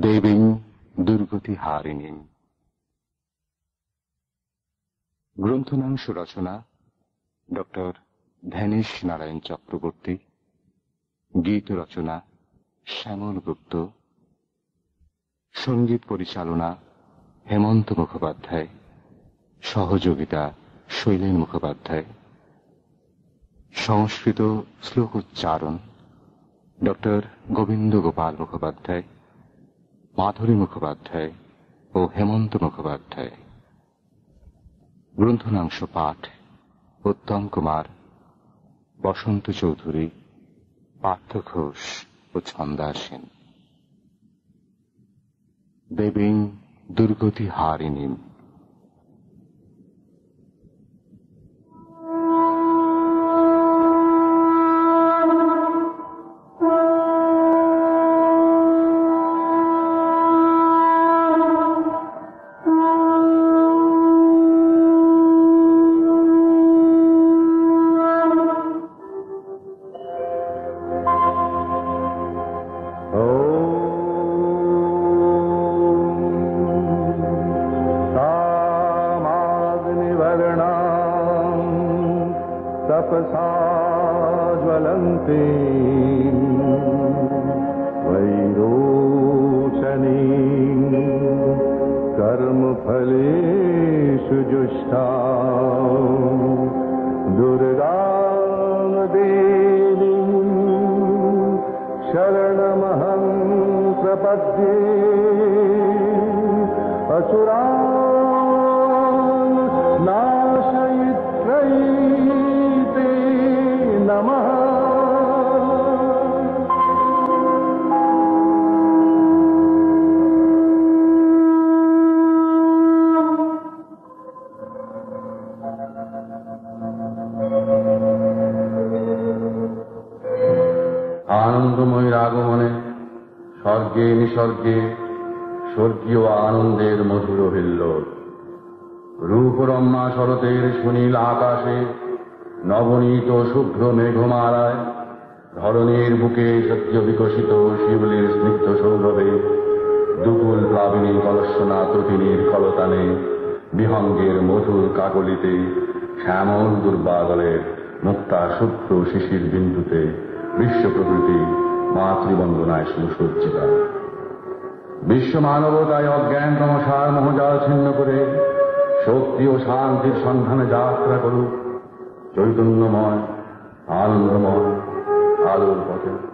দেবীং দুর্গতি হারিণী। গ্রন্থনাংশ রচনা ডক্টর ধ্যানেশ নারায়ণ চক্রবর্তী। গীত রচনা শ্যামল গুপ্ত। সংগীত পরিচালনা হেমন্ত মুখোপাধ্যায়। সহযোগিতা শৈলেন মুখোপাধ্যায়। সংস্কৃত শ্লোক উচ্চারণ ডক্টর গোবিন্দ গোপাল মুখোপাধ্যায়। মাধুরী মুখোপাধ্যায় ও হেমন্ত মুখোপাধ্যায়। গ্রন্থনাংশ পাঠ, উত্তম কুমার, বসন্ত চৌধুরী, পার্থ ঘোষ ও ছন্দা সেন। দেবীং দুর্গতি হারিণীম রূপরম্মা শরতের সুনীল আকাশে নবনীত শুভ্র মেঘমালায় ধরনের বুকে সত্য বিকশিত শিবলির স্নিগ্ধ সৌরভে দুকুল প্লাবিনী কলসনা ত্রুটিনীর কলতানে বিহঙ্গের মধুর কাকলিতে শ্যামল দুর্বাদলের মুক্তা শুভ্র শিশির বিন্দুতে বিশ্ব প্রকৃতি মাতৃবন্দনায় সুসজ্জিতা। বিশ্ব মানবতায় অজ্ঞান তমসার মোহজাল ছিন্ন করে শক্তি ও শান্তির সন্ধানে যাত্রা করুক। চৈতন্যময় আনন্দময় আলোর পথে।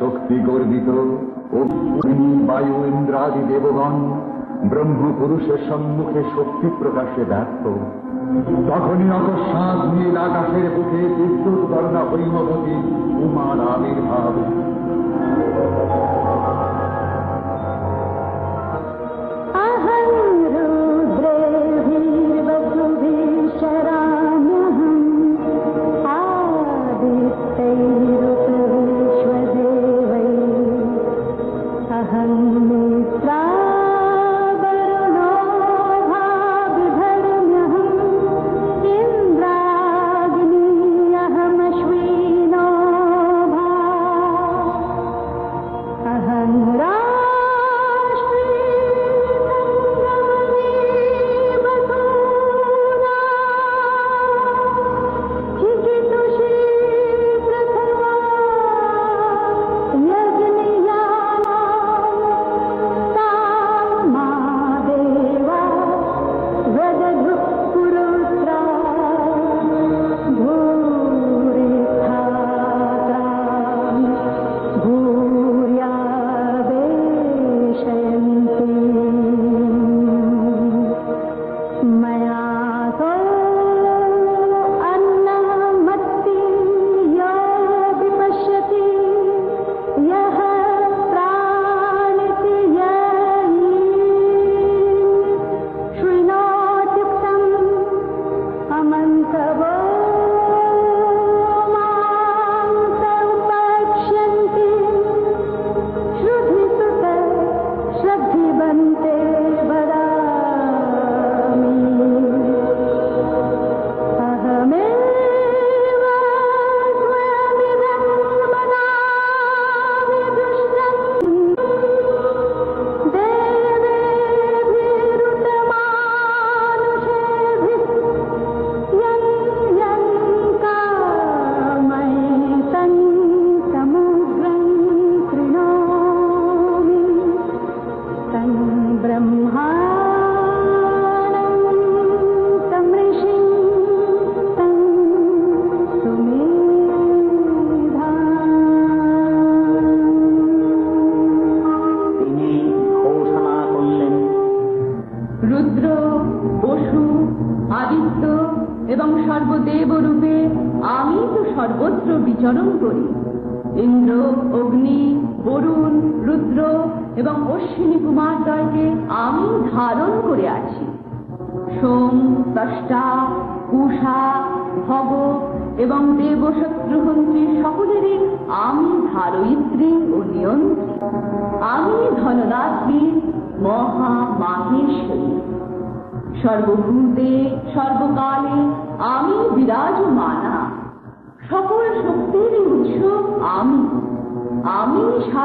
শক্তি গর্বিত অগ্নি বায়ু ইন্দ্রাদি দেবগণ ব্রহ্ম পুরুষের সম্মুখে শক্তি প্রকাশে ব্যর্থ। তখনই অকস্মাৎ নীল আকাশের বুকে বিদ্যুৎ বর্ণা হৈমবতী উমার আবির্ভাব।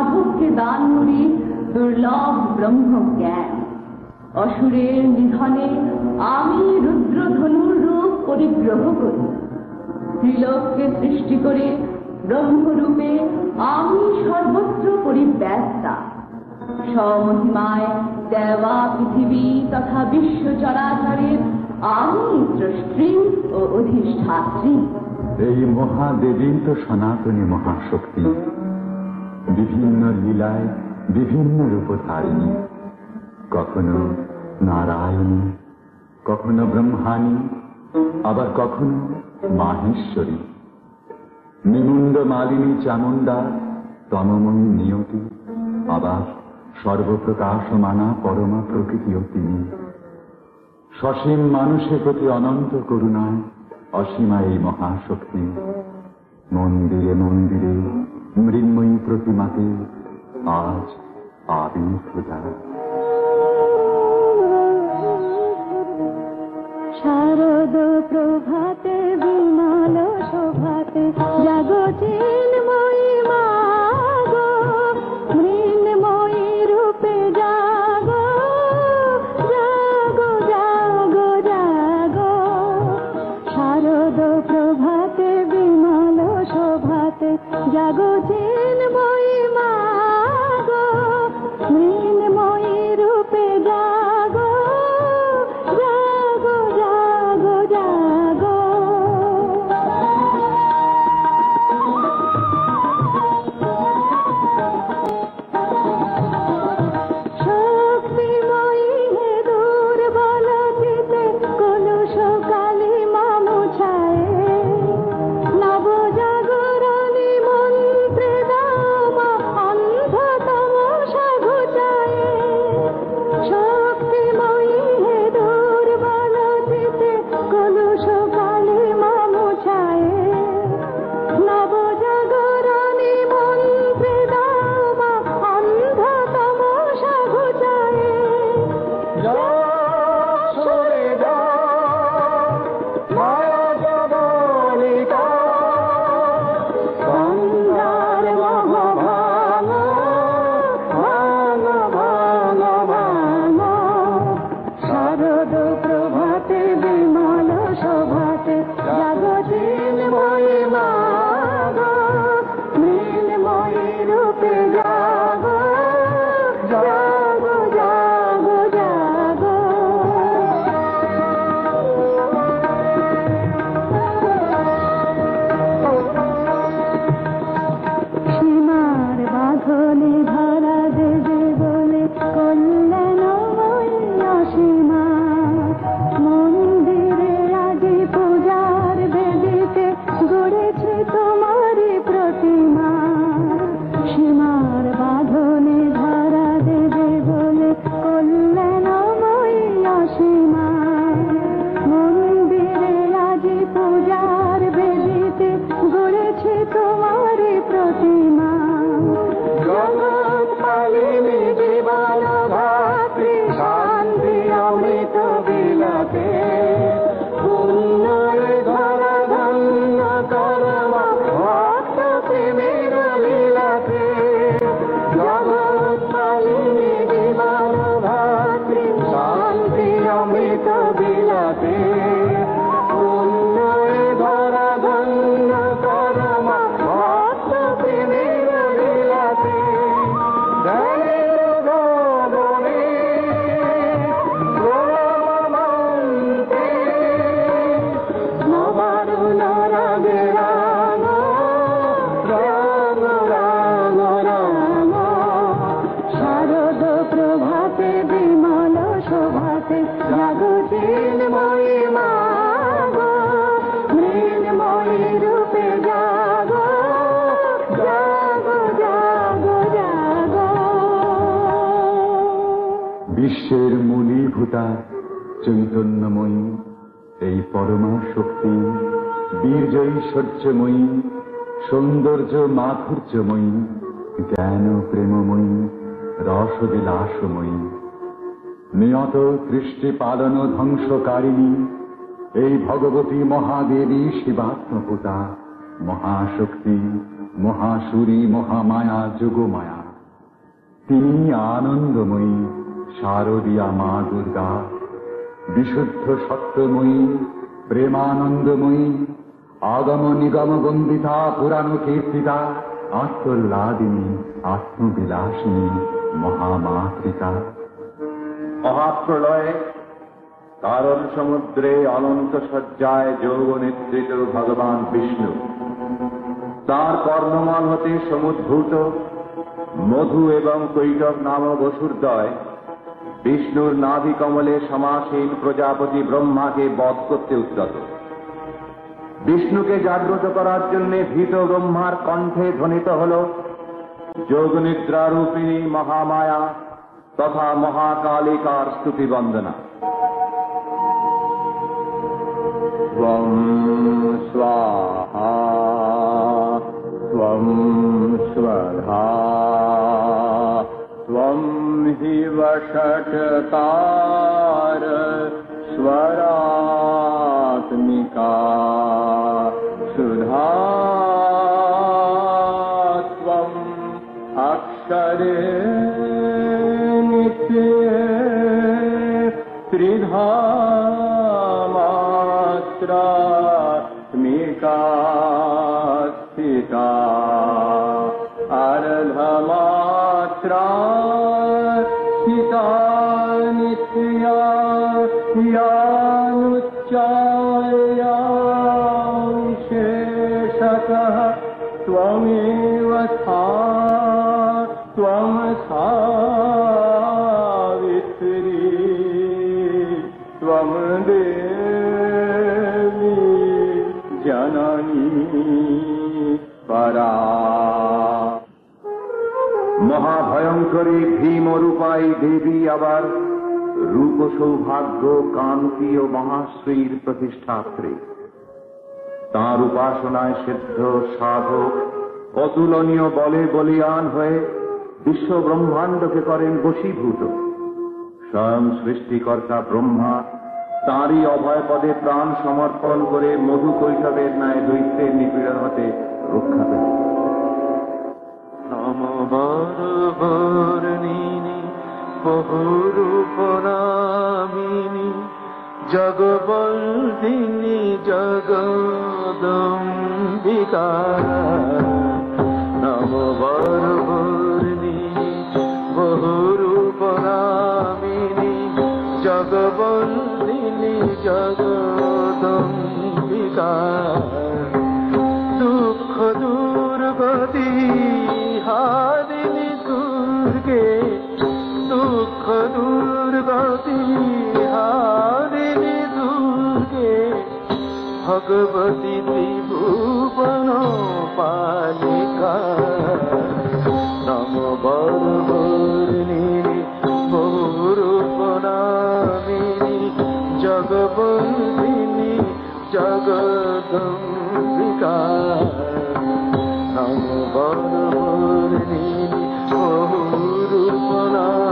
আমি সাধককে দান করি, দুর্লভ ব্রহ্ম জ্ঞান অসুরের নিধনে আমি রুদ্রধনুর রূপ পরিগ্রহ করি। ত্রিলোককে সৃষ্টি করে ব্রহ্মরূপে আমি সর্বত্র পরিব্যাপ্তা। স্বমহিমায় দেওয়া পৃথিবী তথা বিশ্ব চরাচরের আমি দ্রষ্ট্রী ও অধিষ্ঠাত্রী। এই মহাদেবীর তো সনাতনী মহাশক্তি বিভিন্ন লীলায়, বিভিন্ন রূপধারিণী। কখনো নারায়ণী, কখনো ব্রহ্মাণী, আবার কখনো মাহেশ্বরী। নিমুন্ড মালিনী চামুণ্ডা তমময়ী নিয়তি, আবার সর্বপ্রকাশমানা পরমা প্রকৃতিও তিনি সসীম মানুষের প্রতি অনন্ত করুণায় অসীমা এই মহাশক্তি। মন্দিরে মন্দিরে মৃন্ময়ী প্রতিমাকে আজ আবির্ভূতা শারদ প্রভাতে বিমল শোভাতে জাগো বীর্যৈশ্বর্যময়ী সৌন্দর্য মাধুর্যময়ী জ্ঞান প্রেমময়ী রসবিলাসময়ী। নিয়ত দৃষ্টি পালন ধ্বংসকারিণী, এই ভগবতী মহাদেবী শিবাত্মভূতা মহাশক্তি, মহাসুরী, মহামায়া, যোগমায়া। তিনি আনন্দময়ী, শারদীয়া মা দুর্গা, বিশুদ্ধ সত্যময়ী, প্রেমানন্দময়ী আগম নিগম বন্দিতা পুরাণ কীর্তিতা আত্মল্লাদিনী, আত্মবিলাসিনী, মহামাতৃকা। মহাপ্রলয়ে কারণ সমুদ্রে অনন্ত সজ্জায় যোগ নেতৃত ভগবান বিষ্ণু। তার কর্ণমল হতে সমুদ্ভূত মধু এবং কৈটব নামক অসুরদয় বিষ্ণুর নাভি কমলে সমাসীন প্রজাপতি ব্রহ্মাকে বধ করতে উদ্যত। বিষ্ণুকে জাগ্রত করার জন্য ভীত ব্রহ্মার কণ্ঠে ধ্বনিত হল যোগনিদ্রারূপিণী মহামায়া তথা মহাকালিকার স্তুতি বন্দনা স্বাহা বষটকার मात्रामिका स्थिता अर्ध मात्रा निनुचया शेषकः त्वमी ভীম দেবী আবার রূপ সৌভাগ্য কান্তি ও মহাশ্রীর প্রতিষ্ঠাত্রী। তাঁর উপাসনায় সিদ্ধ সাধক অতুলনীয় বলে বলিয়ান হয়ে বিশ্ব ব্রহ্মাণ্ডকে করেন বশীভূত। স্বয়ং সৃষ্টিকর্তা ব্রহ্মা তাঁরই অভয় পদে প্রাণ সমর্পণ করে মধু কৈশবের ন্যায় দৈত্যের নিপীড়ন হতে রক্ষা পেলেন। নমবরবর্ণিনী বহুরূপনামিনী জগবন্দিনী জগদম্বিকা। নমবরবর্ণিনী বহুরূপনামিনী জগবন্দিনী জগদম্বিকা। দুঃখ দুর্গতি হারিণী দুর্গে দুর্গতি হারিণী দুর্গে ভগবতী ত্রিভুবন পালিকা। নম বর্বর্ণিনী বহুরূপনামিনী জগবন্দিনী জগদম্বিকা। নম বর্বর্ণিনী বহুরূপনামিনী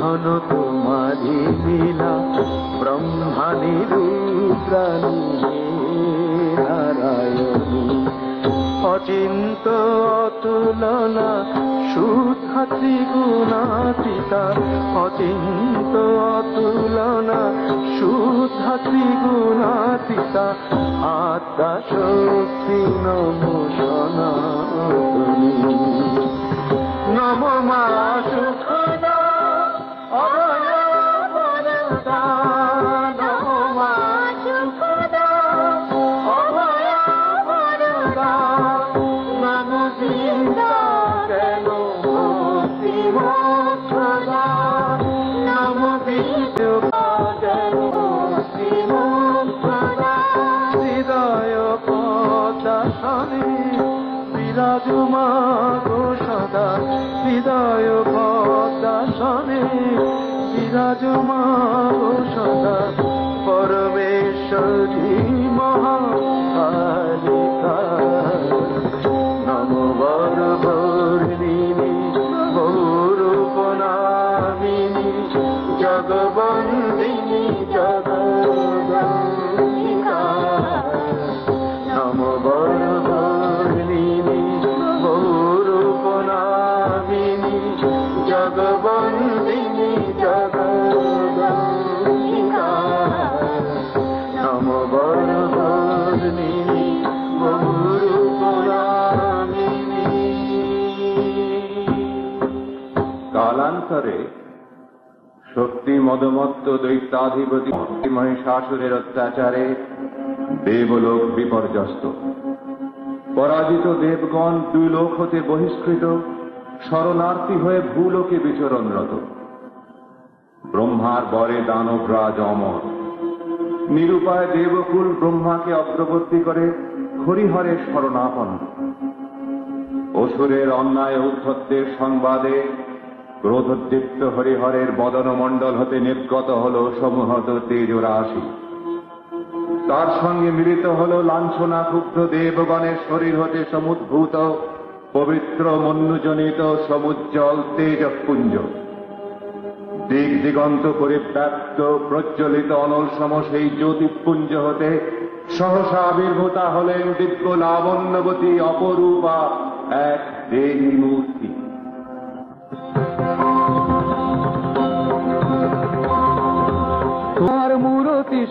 নিধন তোমারি লীলা রুদ্রাণী নারায়ণী। অচিন্ত অতুলনা শুদ্ধা ত্রিগুণাতীতা অচিন্ত অতুলনা শুদ্ধা ত্রিগুণাতীতা আত্মা শক্তি নম সনাতনী। নম মা মদমত্ত দৈত্যাধিপতি মহিষাসুরের অত্যাচারে দেবলোক বিপর্যস্ত। পরাজিত দেবগণ দুই লোক হতে বহিষ্কৃত, শরণার্থী হয়ে ভূলোকে বিচরণরত। ব্রহ্মার বরে দানবরাজ অমর। নিরুপায় দেবকুল ব্রহ্মাকে অগ্রবর্তী করে হরিহরের শরণাপন্ন। অসুরের অন্যায় উদ্ধত্তের সংবাদে ক্রোধোদ্দীপ্ত হরিহরের বদনমণ্ডল হতে নির্গত হল সমূহত তেজ রাশি তার সঙ্গে মিলিত হল লাঞ্ছনা ক্ষুব্ধ দেবগণের শরীর হতে সমুদ্ভূত, পবিত্র মন্যজনিত সমুজ্জ্বল তেজপুঞ্জ। দিক দিগন্ত পরিব্যাপ্ত প্রজ্বলিত অনল সম সেই জ্যোতিপুঞ্জ হতে সহসা আবির্ভূতা হলেন দিব্য লাবণ্যবতী অপরূপা এক দেবী মূর্তি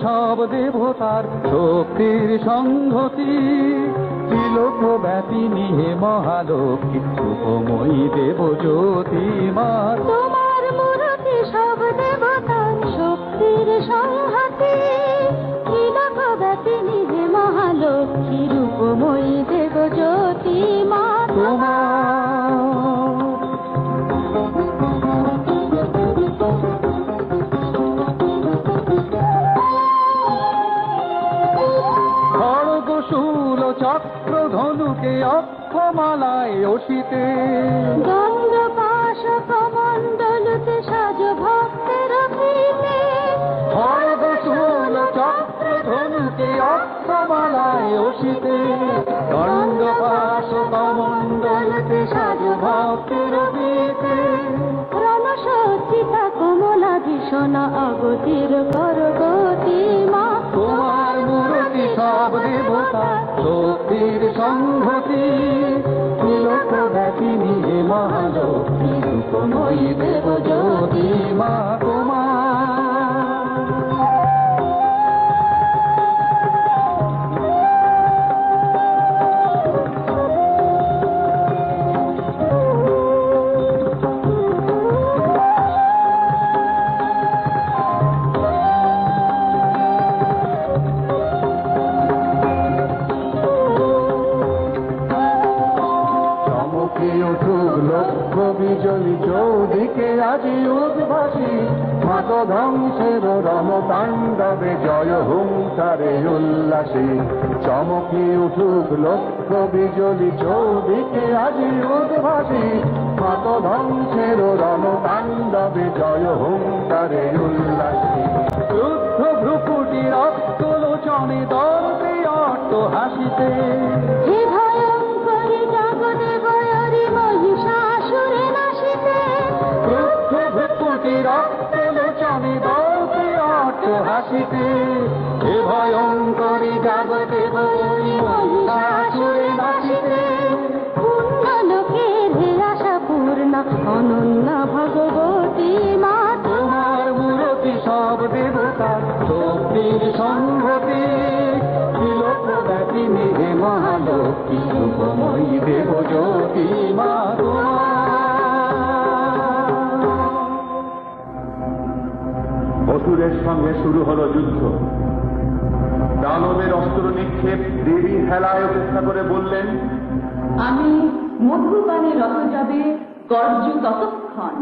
সব দেবতার শক্তির সংহতি ত্রিলোক ব্যাপিনী হে মহালক্ষ্মী শুভময়ী দেব জ্যোতি মা। তোমার মূরতি সব দেবতার শক্তির সংহতি তিলক ব্যাপিনী হে মহালক্ষ্মী রূপময়ী দেব জ্যোতি মা। তোমার অক্ষমালায় অসিতে গঙ্গ পাশ কমণ্ডলতে সাজ ভক্তের চক্র ধনুকে অক্ষমালায় অসিতে দণ্ড পাশ কমণ্ডলতে সাজ ভক্তের রণসজ্জিতা কমলা ভীষণ অগতির করগতি সব দেবতা শক্তির সংহতি তিলক ব্যাপিনী হে মহালক্ষ্মী রূপময়ী দেব যদি মা তোমার। ধ্বংসের রণ তাণ্ডবে জয় হুঙ্কারে উল্লাসী। চমকে উঠুক লক্ষ্য বিজলি চৌদিকে আজি উদ্ভাসী। মাত ধ্বংসের রণ তাণ্ডবে জয় হুঙ্কারে উল্লাসী। রুদ্ধ ভ্রুকুটি রক্তলোচনে দর্পে অট্ট অট্ট হাসিতে হাসিতে হে ভয়ঙ্করী জগতে আশা পূর্ণ অনন্য ভগবতী মা। তোমার মূরতি সব দেবতার শক্তির সংহতি। মহালক্ষ্মী রূপময়ী দেব জ্যোতি মা অসুরের সঙ্গে শুরু হলো যুদ্ধ। দানবের অস্ত্র নিক্ষেপ দেবী হেলায় চেষ্টা করে বললেন আমি মধুপানে রত যাবে গর্জ ততক্ষণ।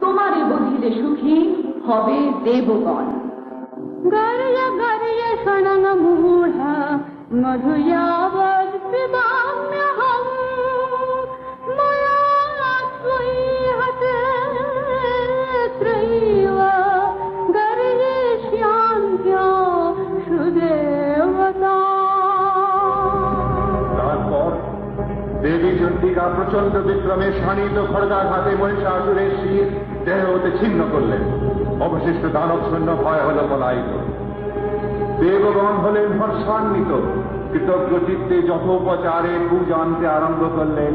তোমারে বধিলে সুখী হবে দেবগণ। গর্য গর্য শরণ মূঢ়া মধুয়াবদ পিবাম্যহম দেবী চন্ডিকা প্রচণ্ড বিক্রমে শানিত খড়গাঘাতে মহিষাসুরের শির দেহ হতে ছিন্ন করলেন। অবশিষ্ট দানব সৈন্য ভয় হল পলায়িত। দেবগণ হলেন হর্ষান্বিত কৃতজ্ঞ চিত্তে যথোপচারে পূজা আনতে আরম্ভ করলেন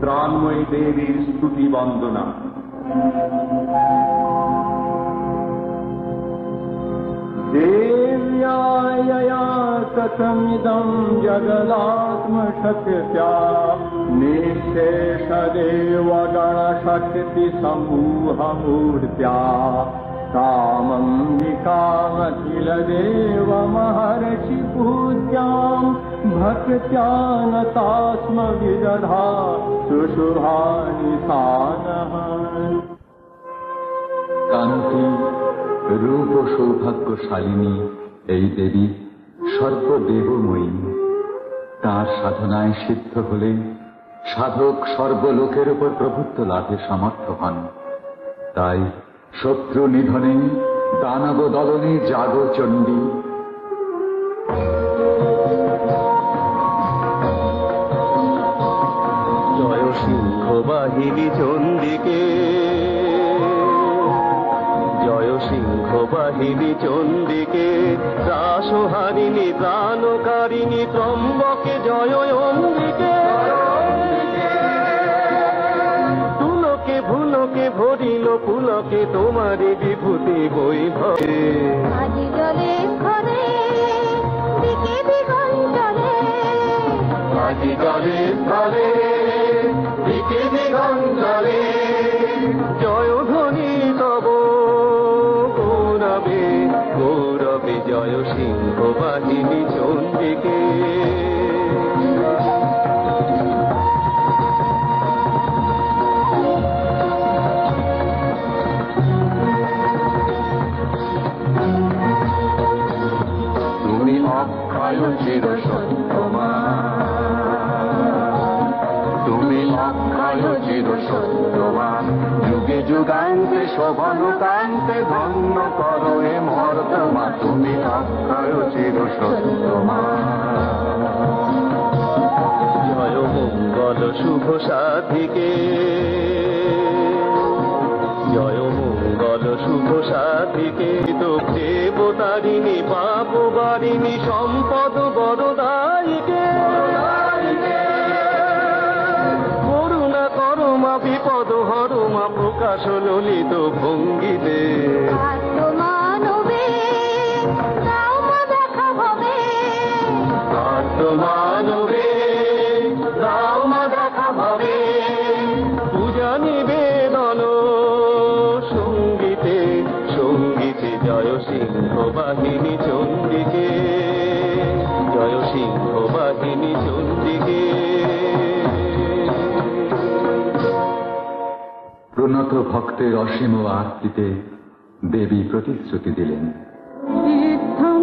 ত্রাণময়ী দেবীর স্তুতি বন্দনা। देव्यायया कथमिदं जगदात्मशक्त्या निशेष कामं निकामखिल कामम् देवमहर्षि पूजाम् भक्त्या नतास्म विदधा सुशुभानि निता नः কান্তি, রূপ সৌভাগ্যশালিনী এই দেবী সর্বদেবময়ী তার সাধনায় সিদ্ধ হলে সাধক সর্বলোকের উপর প্রভুত্ব লাভে সমর্থ হন। তাই শত্রু নিধনে দানব দলনে জাগ চণ্ডী। জয় সিংহ বাহিনী চন্ডিকে বাহিনী চন্ডিকে রাসহারিণী প্রাণকারিণী ত্রম্বকে জয় অম্বিকে তুলকে ভুলকে ভরিল পুলকে তোমারে বিভূতি বৈভবে। জলে ঘরে দিকে দিগঞ্জলে আজি জলে স্থলে সিংহ বাহিনী চন্ডিকে তুমি অক্ষয় চির সত্যমা তুমি অক্ষয় চির সত্যমা যুগে যুগান্তে শোভন কান্তে ধন্য করো। এ তুমি অক্ষয় চির সত্যমা জয় মঙ্গল শুভ সাধিকে জয় মঙ্গল শুভ সাধিকে তো দেবতারিণী, পাপ বারিণী, সম্পদ বরদায়িকে। করুণা করমা বিপদ, হরমা প্রকাশ ললিত ভঙ্গিতে। দেখা ভাবে পূজা নিবেদন সঙ্গীতে সঙ্গীতে জয় সিংহ বাহিনী চন্ডিকে জয় সিংহ বাহিনী চন্ডিকে প্রণত ভক্তের অসীম আরতিতে দেবী প্রতিশ্রুতি দিলেন। সিদ্ধং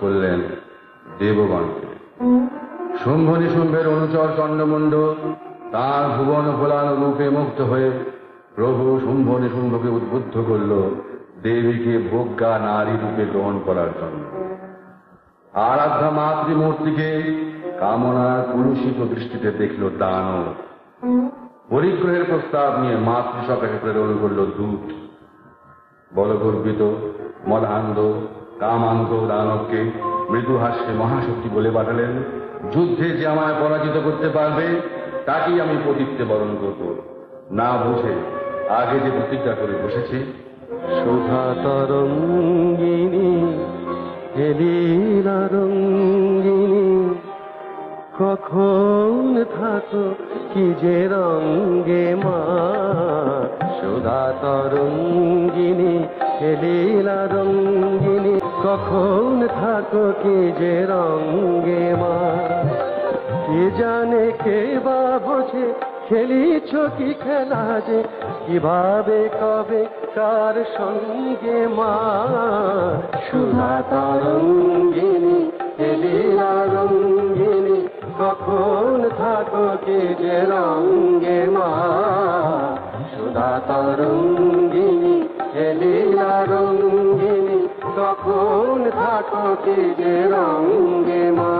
করলেন দেবগণকে। শুম্ভ নিশুম্ভের অনুচর চন্ডমুণ্ড তার ভুবন ভোলানো রূপে মুক্ত হয়ে প্রভু শুম্ভ নিশুম্ভকে উদ্বুদ্ধ করল, দেবীকে ভোগ্যা নারী রূপে গ্রহণ করার জন্য। আরাধ্যা মাতৃমূর্তিকে কামনার পুরুষিত দৃষ্টিতে দেখল দানব। পরিগ্রহের প্রস্তাব নিয়ে মাতৃসভাকে প্রেরণ করল দূত। মৃদু হাস্যে মহাশক্তি বলে পাঠালেন, যুদ্ধে যে আমায় পরাজিত করতে পারবে, তাকেই আমি পতিত্বে বরণ করব। না বুঝে আগে যে প্রতিজ্ঞা করে বসেছি, সুধা তরঙ্গিনী রঙ্গিনী, কখন থাকো কি যে রঙ্গে মা? সুধা তরঙ্গিনী হেলিলা রঙ্গিনী কখন থাকো কে যে রঙ্গে মা? কে জানে কে বা বোঝে? খেলিছ কি খেলা যে? কীভাবে, কবে, কার সঙ্গে মা? সুধা তরঙ্গিনী লীলা রঙ্গিনী, কখন থাকো কে যে রঙ্গে মা? সুধা তরঙ্গিনী লীলা রঙ্গিনী কখন থাকো যে রঙ্গে মা।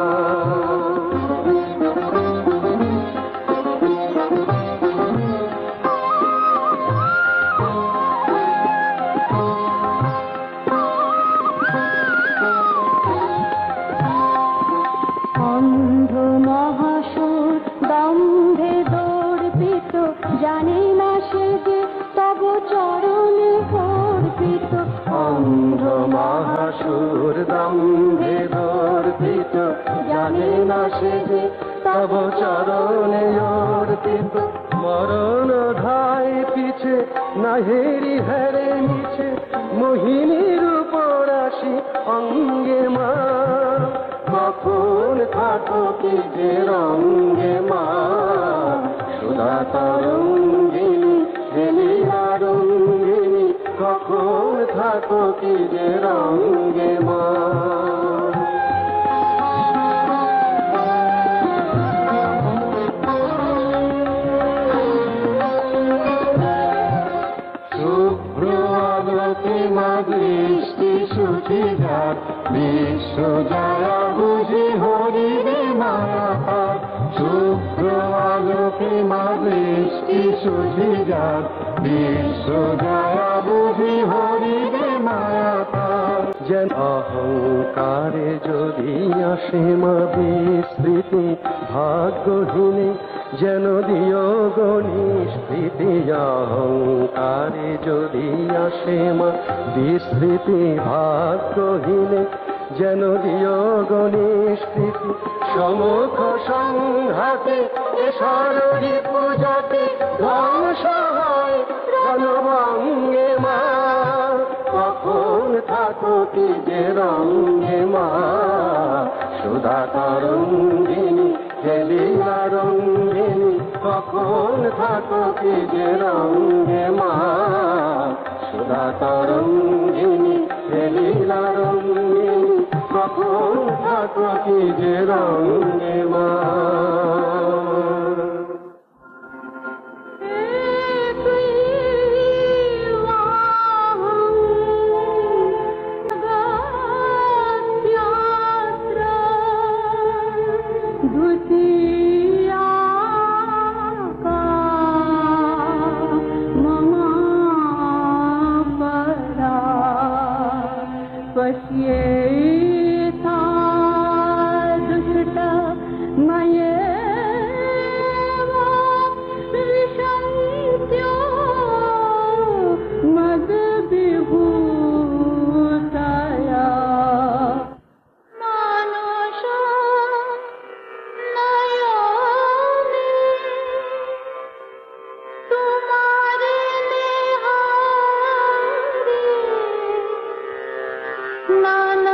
তব চরণে অর্পিত। মরণ ধায় পিছে, নাহেরি হেরে মিছে, মোহিনীর উপর অঙ্গে মা। কখন থাকো কি যে রঙ্গে মা? সুধা তরঙ্গিনী হেলিয়া রঙ্গিনী কখন থাকো কি যে রঙ্গে মা? যার বিশ্ব জয়া বুঝি হরিবে মায়া শুভ্র আলোকে মা দৃষ্টি সুখী যার বিশ্ব জয়া বুঝি হরিবে মায়া যেন অহংকারে যদি আসে মা বিস্মৃতি ভাগ্যহীনে যেন দিও গণিস্মৃতি অহংকারে যদি আসে মা, বিস্মৃতি ভাগ্যহীনে, যেন দিও গণিস্মৃতি সমুখ সংঘাতে এসরি পূজাতে ধ্বংস হয় মা। কখন থাকো কি যে রঙ্গে মা সুধা তরঙ্গিনী হেলিয়া রঙ্গিনী কখন থাকো কি যে রঙ্গে মা? সুধা তরঙ্গিনী হেলিয়া রঙ্গিনী কখন থাকো কি যে রঙ্গে মা? ना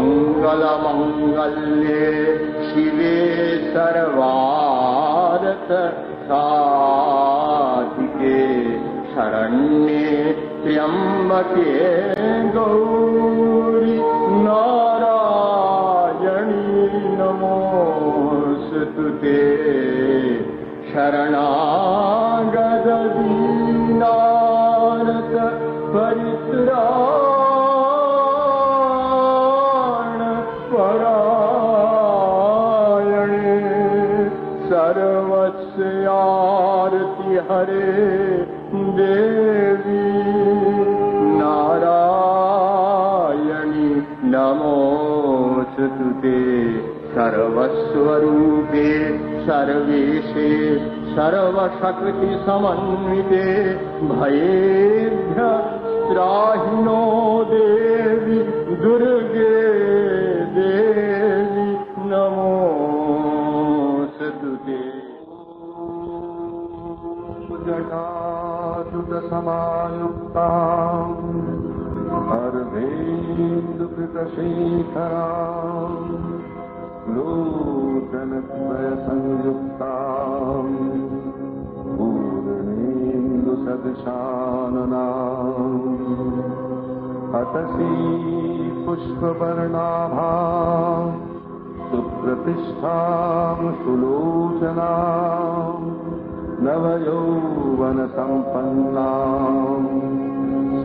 सर्वमङ्गलमङ्गल्ये शिवे सर्वारथ साधिके शरण्ये त्र्यम्बके गौरि नारायणी नमोऽस्तु ते। शरणागदीनारत परित्राण ते सर्वस्वरूपे सर्वेशे सर्वशक्तिसमन्विते। भयेभ्य त्राहिनो देवि दुर्गे समायुक्ता भरभेन्दु कृतशीखा लोचनत्रयसंयुक्ता पूरणेन्दु हतसी पुष्पवर्णाभा सुप्रतिष्ठां सुलोचना नवयौवनसम्पन्नाम्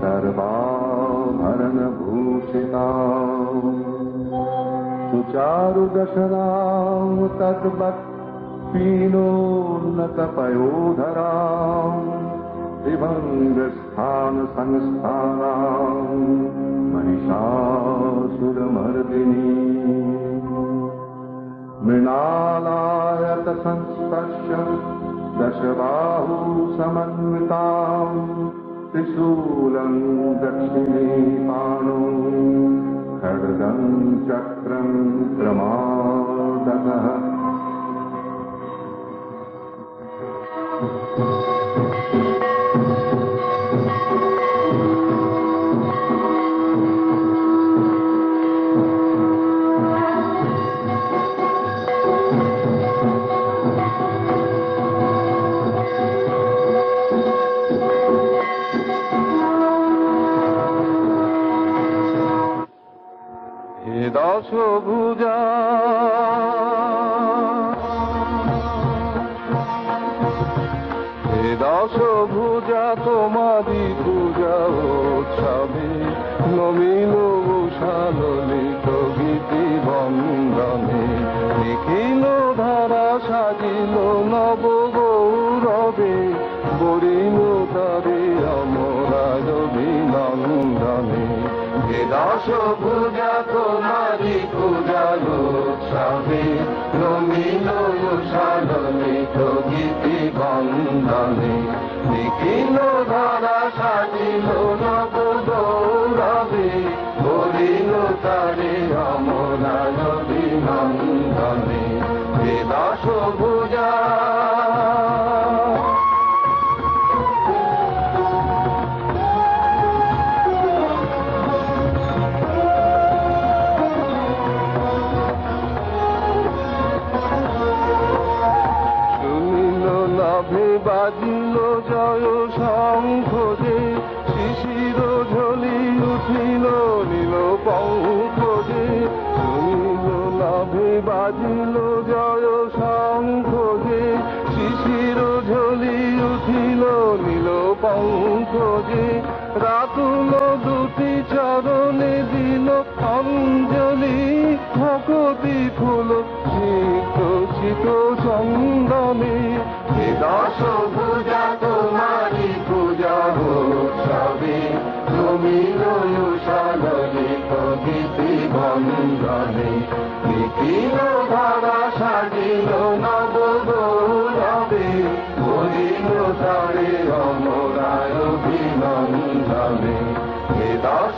सर्वाभरणभूषिताम् सुचारुदशनाम् तद्वत् पीनोन्नतपयोधराम् त्रिभङ्गस्थानसंस्थानाम् महिषासुरमर्दिनी मृणालायतसंस्पर्श दशबाहु समन्विताम् त्रिशूलम् दक्षिणे पाणौ खड्गम् चक्रम् क्रमादतः দশ পূজা তোমারি পূজা উৎসবে নমিল উষালিত গীতি বন্দনে নিখিল ধারা সাজিল নব গৌরবে। বরিল তারে অমরাজ বিনন্দনে দশ পূজা জয় শঙ্খ যে শিশির ঝলি উঠিল, নীল পঙ্খ যে শুনিল নাভে বাজিল, জয় শঙ্খ যে শিশির ঝলি উঠিল, নীল পঙ্খ যে রাতুল দুটি চরণে দিল, অঞ্জলি ভকতি ফুল শীত শীত চন্দনে দশ পূজা তোমারই পূজা উৎসবে তুমি রয়ুষালিত গীতি বন্ধনে নিখিল ধারা সাজিল নব গৌরবে বলিল তারে অমরায় অভিনন্দনে দশ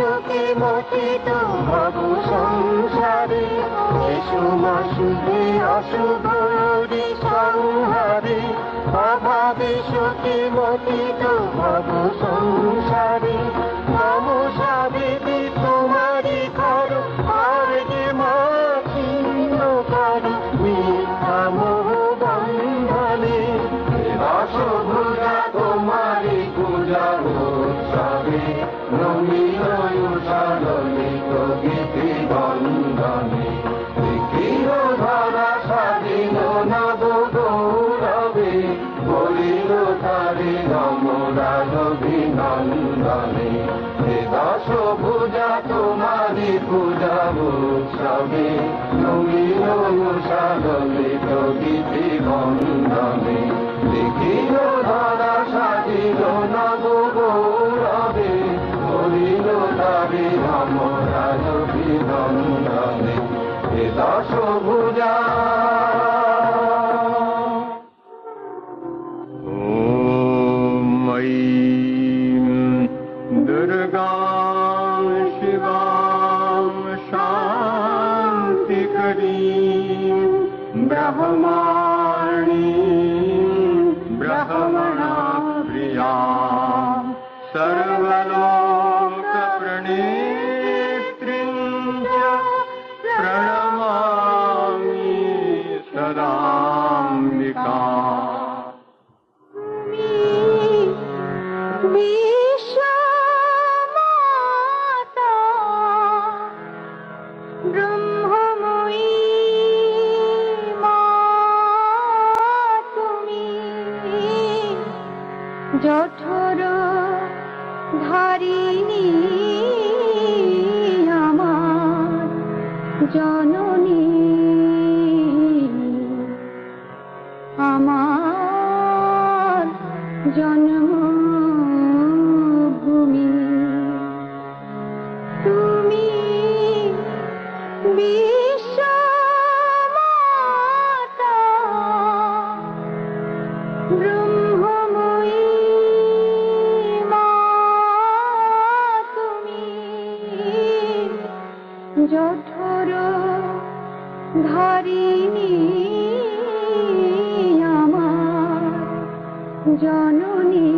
মথিত ভব সংসারে। এসুম শুভে অশুভ সংহারে অভাবে সুখে মথিত ভব সংসারে। নমসাবে তোমারি ঘর আর জঠর ধারিণী আমার জননী।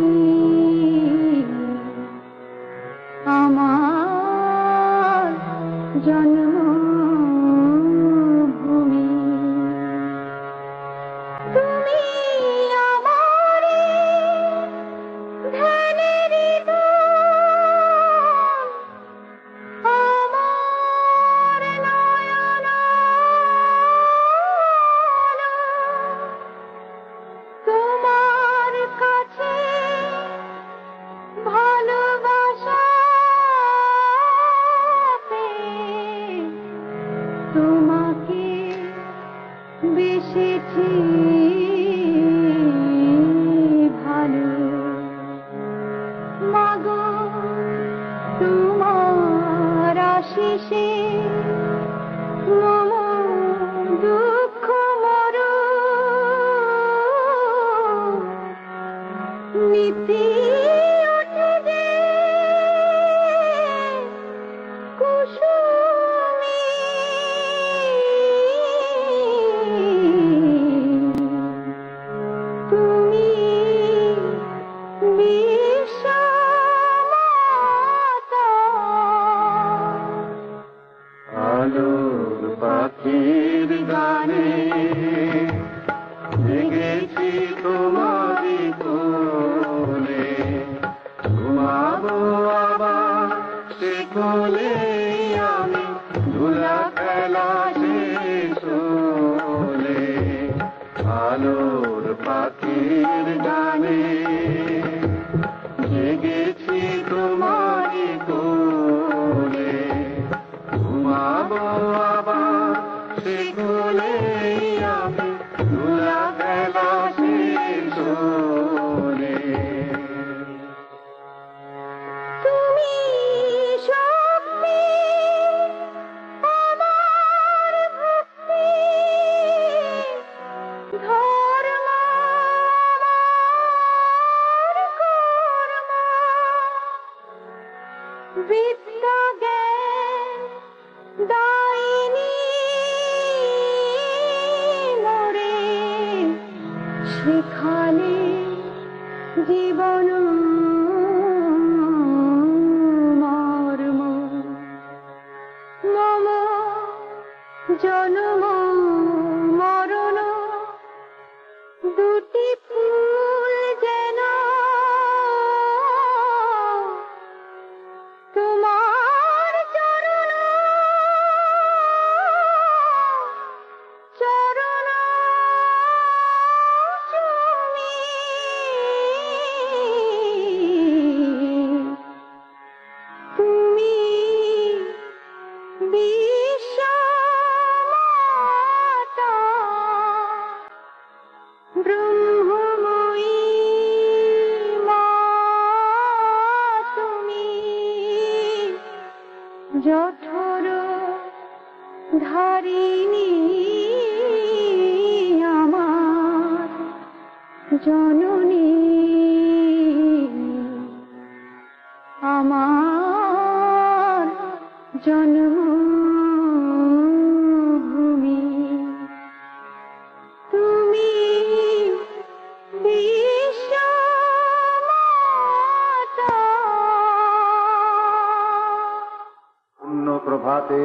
প্রভাতে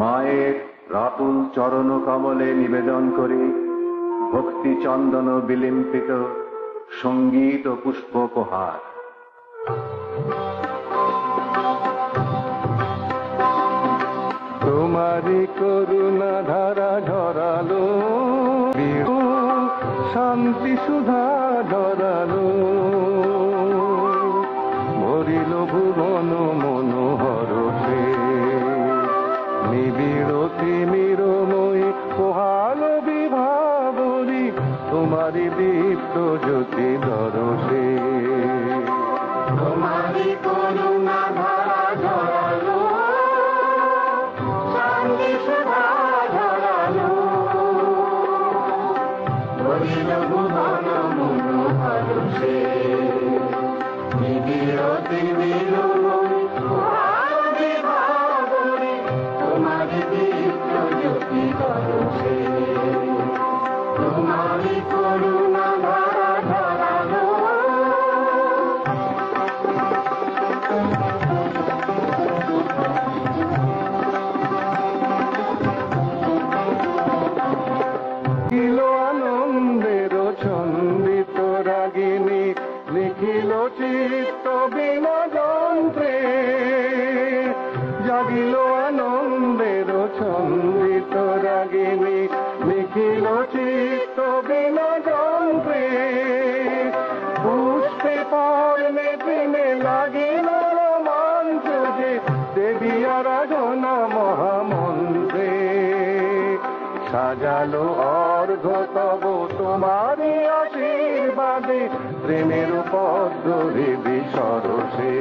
মায়ের রাতুল চরণ কমলে নিবেদন করি ভক্তি চন্দন বিলিম্পিত সংগীত পুষ্পোপহার। তোমারি করুণা ধারা ধরালো শান্তি, সুধা প্রেমের পদ্মরে বিসরসে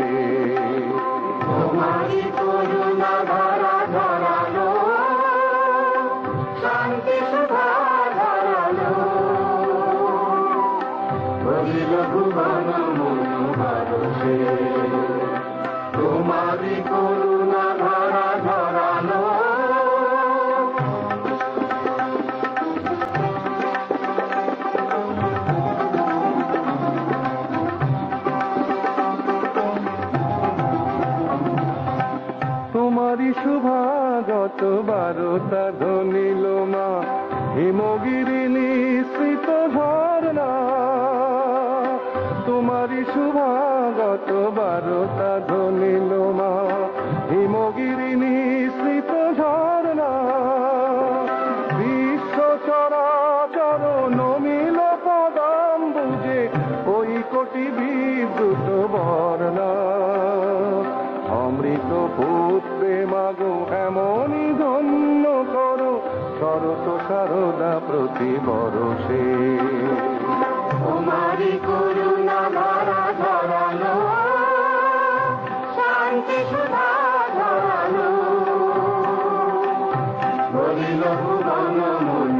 শত বারতা ধনিল মা হিমগিরি নিশ্চিত ঝর্ণা তোমারি শুভাগত বারতা ধনিল মা হিমগিরি নিশ্চিত ঝর্ণা বিশ্ব চরাচর নমিল পদাম বুঝে ওই কোটি বিদ্যুত বর্ণা। অমৃত পুত্রে মাগো এমন শরত সারদা প্রতি বরসে তোমারি করুণা ধারা, ধরালো। শান্তি সুধা ধরালো। বলিল ভুবন মন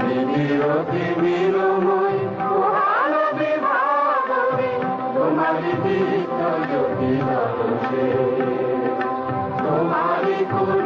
নিবিড় তিমিরময় মহান বিভাগে তোমারি দীপ্ত জ্যোতি ধরসে তোমারি করুণা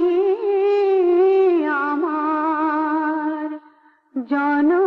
জননী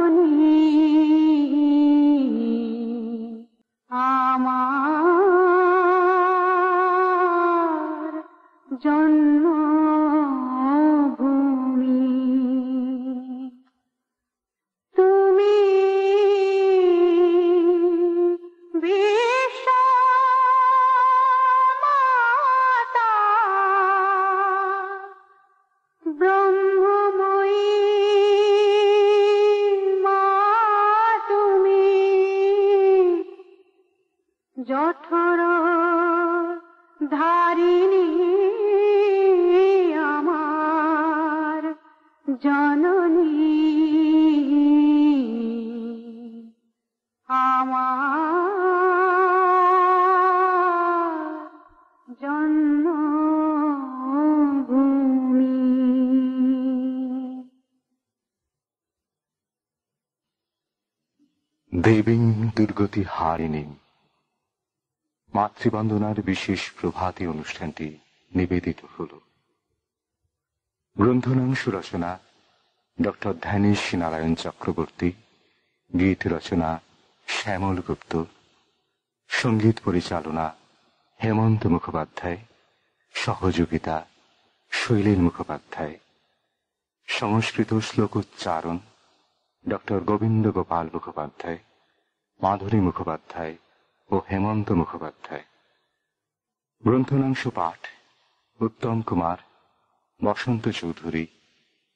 দুর্গতি হারিণী মাতৃবন্দনার বিশেষ প্রভাতী অনুষ্ঠানটি নিবেদিত হল। গ্রন্থনাংশ রচনা ডক্টর ধ্যানেশ নারায়ণ চক্রবর্তী, গীত রচনা শ্যামল গুপ্ত, সংগীত পরিচালনা হেমন্ত মুখোপাধ্যায়, সহযোগিতা শৈলীন মুখোপাধ্যায়, সংস্কৃত শ্লোকোচ্চারণ ডক্টর গোবিন্দ গোপাল মুখোপাধ্যায় মাধুরী মুখোপাধ্যায় ও হেমন্ত মুখোপাধ্যায়। গ্রন্থনাংশ পাঠ, উত্তম কুমার, বসন্ত চৌধুরী,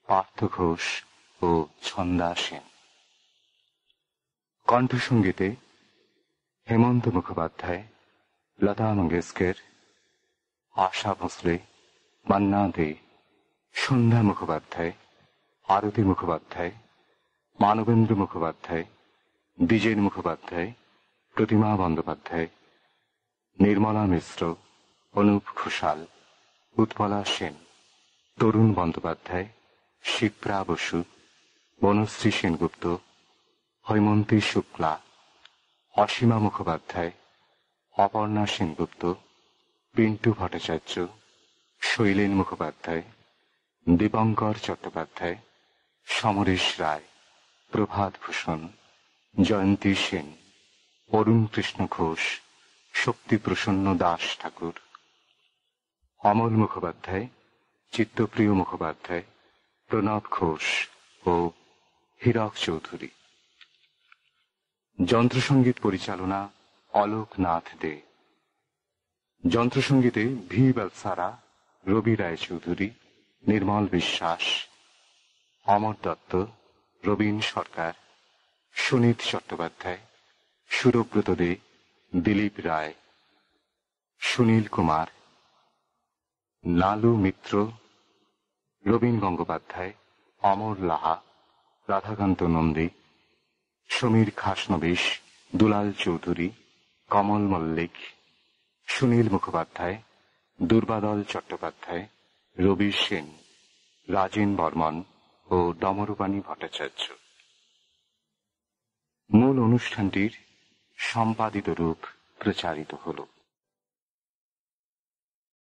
পার্থ ঘোষ ও ছন্দা সেন। কণ্ঠসঙ্গীতে হেমন্ত মুখোপাধ্যায়, লতা মঙ্গেশকর, আশা ভোসলে, মান্না দে, সন্ধ্যা মুখোপাধ্যায়, আরতি মুখোপাধ্যায়, মানবেন্দ্র মুখোপাধ্যায় দ্বিজেন মুখোপাধ্যায়, প্রতিমা বন্দ্যোপাধ্যায়, নির্মলা মিশ্র, অনুপ ঘোষাল, উৎপলা সেন, তরুণ বন্দ্যোপাধ্যায়, শিপ্রা বসু, বনশ্রী সেনগুপ্ত, হৈমন্তী শুক্লা, অসীমা মুখোপাধ্যায়, অপর্ণা সেনগুপ্ত, পিন্টু ভট্টাচার্য, শৈলেন মুখোপাধ্যায়, দীপঙ্কর চট্টোপাধ্যায়, সমরেশ রায়, প্রভাত ভূষণ জয়ন্তী সেন, অরুণ কৃষ্ণ ঘোষ শক্তিপ্রসন্ন দাস ঠাকুর। অমল মুখোপাধ্যায়, চিত্তপ্রিয় মুখোপাধ্যায়, প্রণব ঘোষ ও হীরক চৌধুরী। যন্ত্রসঙ্গীত পরিচালনা অলোক নাথ দে। যন্ত্রসঙ্গীতে ভি বেলসারা, রবি রায় চৌধুরী নির্মল বিশ্বাস, অমর দত্ত, রবীন সরকার। সুনীত চট্টোপাধ্যায়, সুরব্রত দে, দিলীপ রায়, সুনীল কুমার, লালু মিত্র, রবীন গঙ্গোপাধ্যায়, অমর লাহা, রাধাকান্ত নন্দী, সমীর খাসনবিশ, দুলাল চৌধুরী, কমল মল্লিক, সুনীল মুখোপাধ্যায়, দুর্বাদল চট্টোপাধ্যায় রবি সেন, রাজেন বর্মন ও ডমরুবাণী ভট্টাচার্য। মূল অনুষ্ঠানটির সম্পাদিত রূপ প্রচারিত হলো।